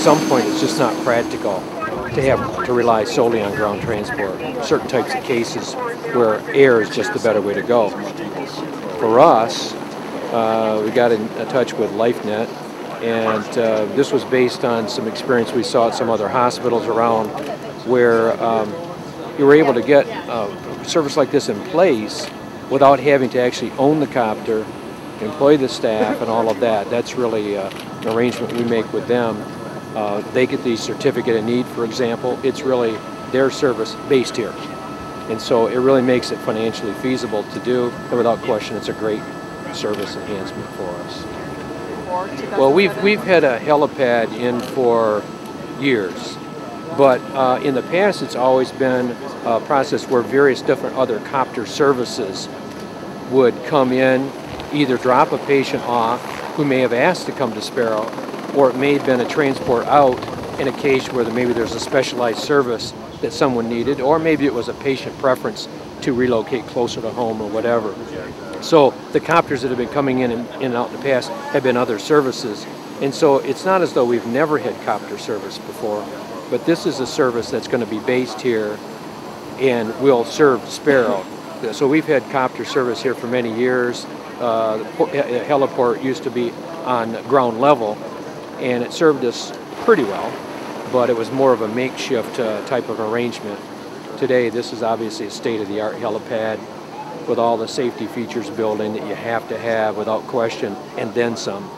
some point it's just not practical to have to rely solely on ground transport. Certain types of cases where air is just the better way to go. For us, uh, we got in touch with LifeNet, and uh, this was based on some experience we saw at some other hospitals around where um, you were able to get a service like this in place without having to actually own the copter, employ the staff, and all of that. That's really uh, an arrangement we make with them uh, they get the certificate of need, for example. It's really their service based here. And so it really makes it financially feasible to do, and without question, it's a great service enhancement for us. Well, we've, we've had a helipad in for years, but uh, in the past it's always been a process where various different other copter services would come in, either drop a patient off who may have asked to come to Sparrow, or it may have been a transport out in a case where maybe there's a specialized service that someone needed, or maybe it was a patient preference to relocate closer to home or whatever. So the copters that have been coming in and, in and out in the past have been other services. And so it's not as though we've never had copter service before, but this is a service that's going to be based here and will serve Sparrow. So we've had copter service here for many years. Uh, heliport used to be on ground level, and it served us pretty well, but it was more of a makeshift uh, type of arrangement. Today, this is obviously a state-of-the-art helipad with all the safety features built in that you have to have without question, and then some.